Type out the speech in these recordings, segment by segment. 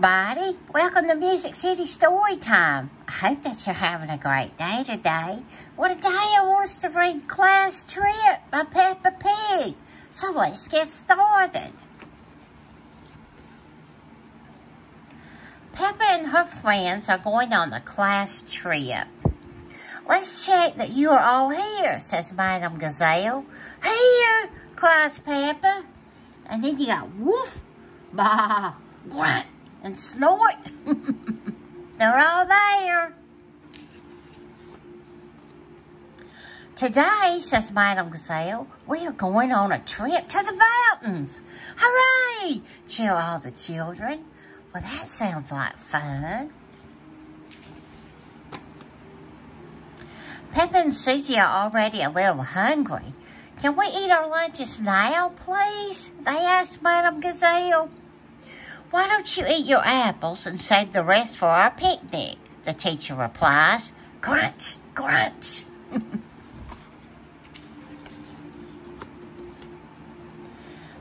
everybody. Welcome to Music City Story Time. I hope that you're having a great day today. Well, today I want us to read Class Trip by Peppa Pig. So let's get started. Peppa and her friends are going on a class trip. Let's check that you are all here, says Madame Gazelle. Here, cries Peppa. And then you got woof, bah, grunt, and snort. They're all there. Today, says Madame Gazelle, we are going on a trip to the mountains. Hooray! cheer all the children. Well, that sounds like fun. Peppa and Susie are already a little hungry. Can we eat our lunches now, please? They asked Madame Gazelle. Why don't you eat your apples and save the rest for our picnic? The teacher replies. Crunch, crunch.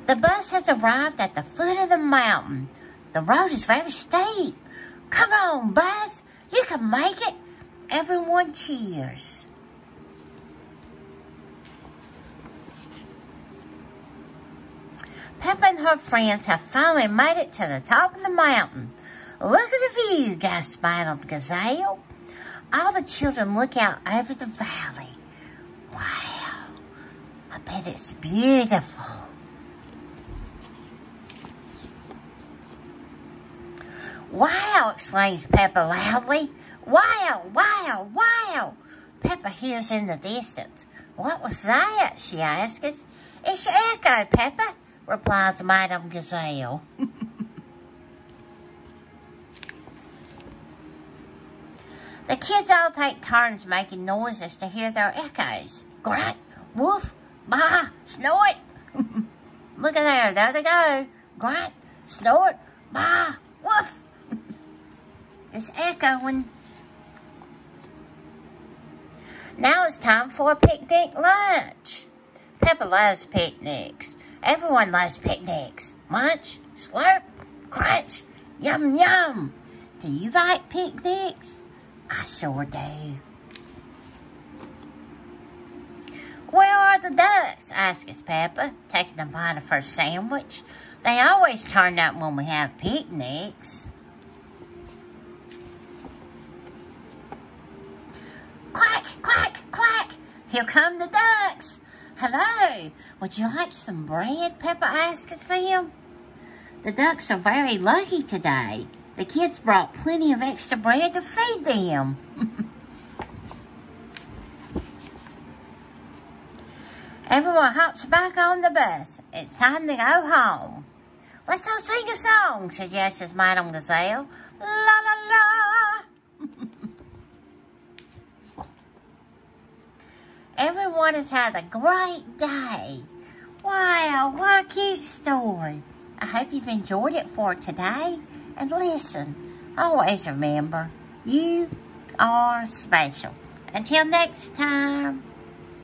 the bus has arrived at the foot of the mountain. The road is very steep. Come on, bus. You can make it. Everyone cheers. Peppa and her friends have finally made it to the top of the mountain. Look at the view, gasped Madame Gazelle. All the children look out over the valley. Wow, I bet it's beautiful. Wow, exclaims Peppa loudly. Wow, wow, wow. Peppa hears in the distance. What was that? she asks. It's echo, Peppa replies Madame Gazelle. the kids all take turns making noises to hear their echoes. Grunt, woof, bah, snort. Look at there, there they go. Grunt, snort, bah, woof. it's echoing. Now it's time for a picnic lunch. Peppa loves picnics. Everyone loves picnics. Munch, slurp, crunch, yum yum. Do you like picnics? I sure do. Where are the ducks? asks Peppa, taking a bite of her sandwich. They always turn up when we have picnics. Quack, quack, quack. Here come the ducks. Hello, would you like some bread? Peppa asked them. The ducks are very lucky today. The kids brought plenty of extra bread to feed them. Everyone hops back on the bus. It's time to go home. Let's all sing a song, suggests Madame Gazelle. La la la. Everyone has had a great day. Wow, what a cute story. I hope you've enjoyed it for today. And listen, always remember, you are special. Until next time.